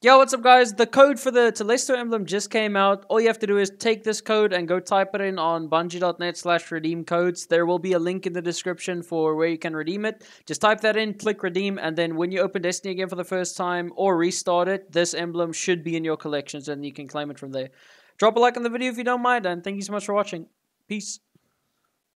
Yo, what's up, guys? The code for the Telesto emblem just came out. All you have to do is take this code and go type it in on bungie.net slash redeem codes. There will be a link in the description for where you can redeem it. Just type that in, click redeem, and then when you open Destiny again for the first time or restart it, this emblem should be in your collections and you can claim it from there. Drop a like on the video if you don't mind, and thank you so much for watching. Peace.